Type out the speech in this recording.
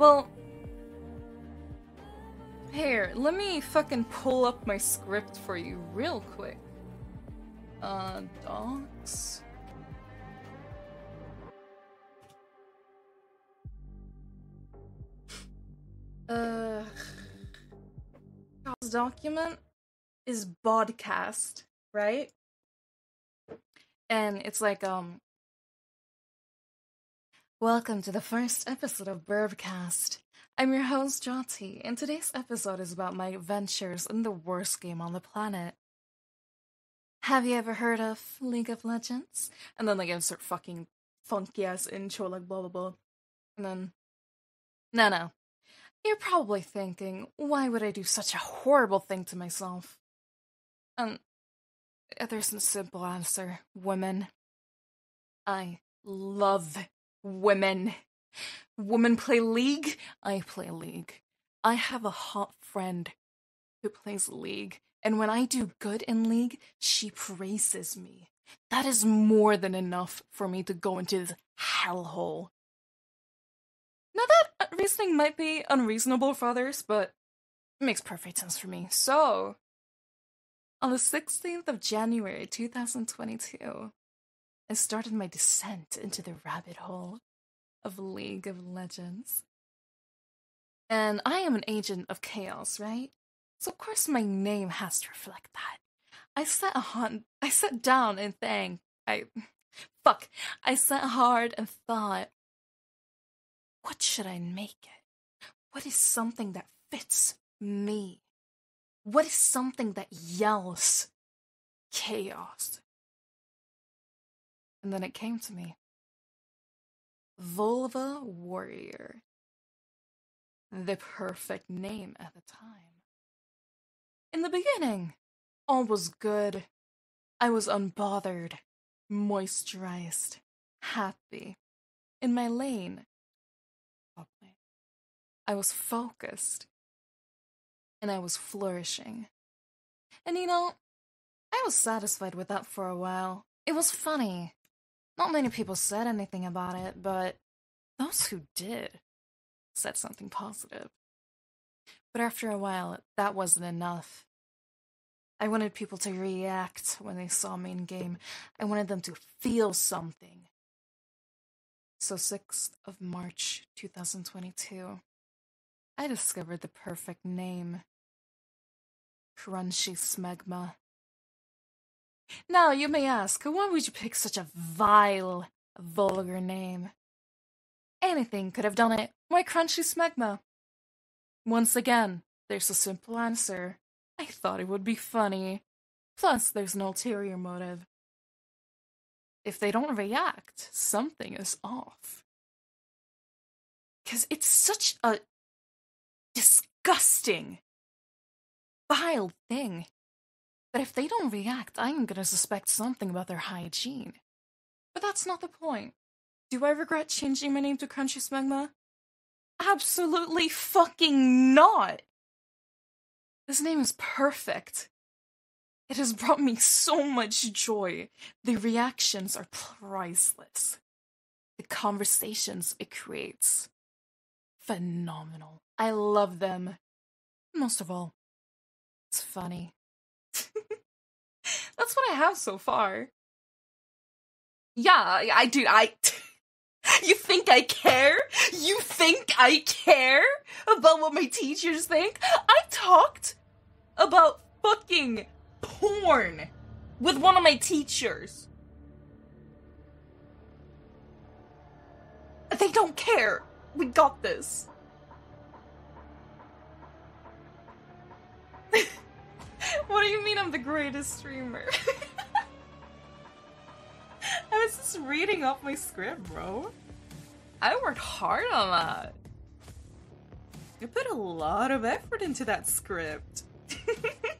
Well, here, let me fucking pull up my script for you real quick. Uh, docs. Uh, document is podcast, right? And it's like, um, welcome to the first episode of Burbcast. I'm your host, Jati, and today's episode is about my adventures in the worst game on the planet. Have you ever heard of League of Legends? And then like insert fucking funky ass intro, like blah blah blah. And then, no, no. You're probably thinking, why would I do such a horrible thing to myself? And there's a simple answer women. I love women. Women play League, I play League. I have a hot friend who plays League, and when I do good in League, she praises me. That is more than enough for me to go into this hellhole. Now that uh, reasoning might be unreasonable for others, but it makes perfect sense for me. So, on the 16th of January 2022, I started my descent into the rabbit hole of League of Legends. And I am an agent of chaos, right? So of course my name has to reflect that. I sat hard I sat down and think I fuck. I sat hard and thought what should I make it? What is something that fits me? What is something that yells chaos? And then it came to me. Vulva Warrior. The perfect name at the time. In the beginning, all was good. I was unbothered, moisturized, happy, in my lane. I was focused, and I was flourishing. And you know, I was satisfied with that for a while. It was funny. Not many people said anything about it, but those who did said something positive. But after a while, that wasn't enough. I wanted people to react when they saw me in game. I wanted them to feel something. So, 6th of March 2022, I discovered the perfect name Crunchy Smegma. Now, you may ask, why would you pick such a vile, vulgar name? Anything could have done it. Why Crunchy Smegma? Once again, there's a simple answer. I thought it would be funny. Plus, there's an ulterior motive. If they don't react, something is off. Because it's such a disgusting, vile thing that if they don't react, I'm gonna suspect something about their hygiene. But that's not the point. Do I regret changing my name to Crunchy Smegma? Absolutely fucking not! This name is perfect. It has brought me so much joy. The reactions are priceless. The conversations it creates. Phenomenal. I love them. Most of all, it's funny. That's what I have so far. Yeah, I do. I. you think I care? You think I care about what my teachers think? I talked about fucking porn with one of my teachers. They don't care. We got this. Mean I'm the greatest streamer? I was just reading off my script, bro. I worked hard on that. I put a lot of effort into that script.